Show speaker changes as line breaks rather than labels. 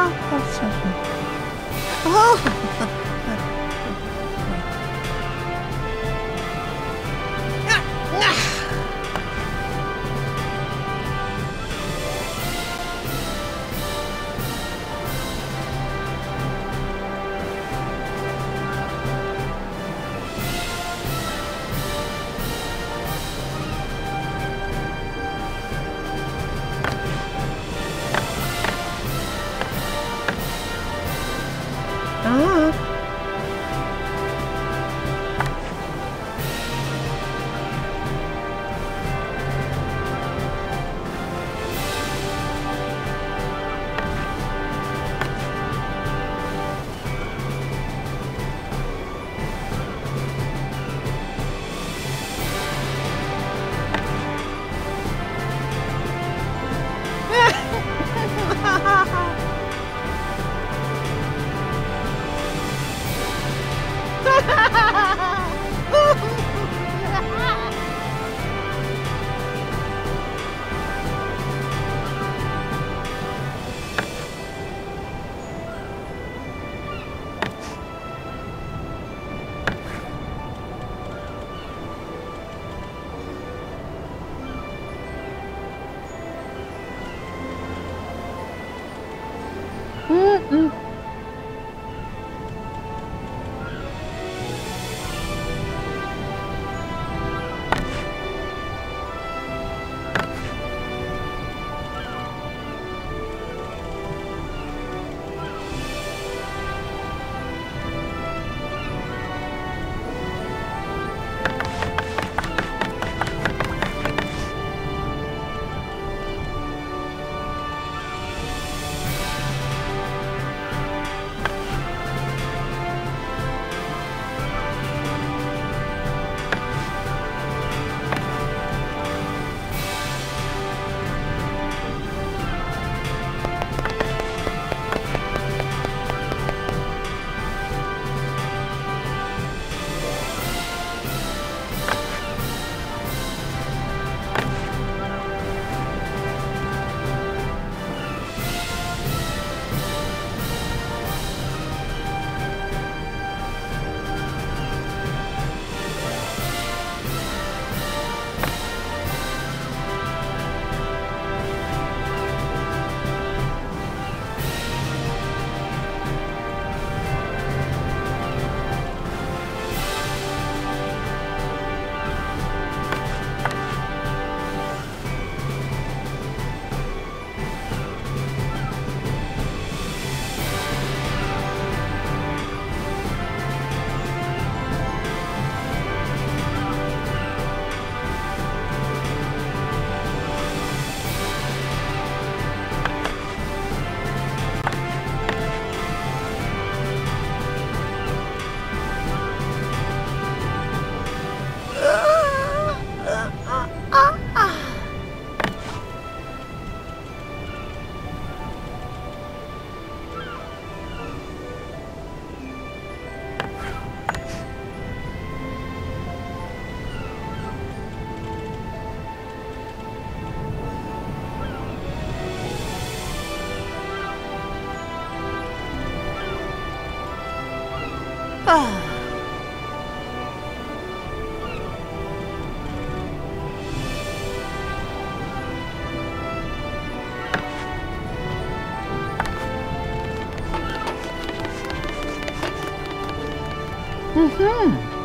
아, 터치하 셨. Mm-hmm.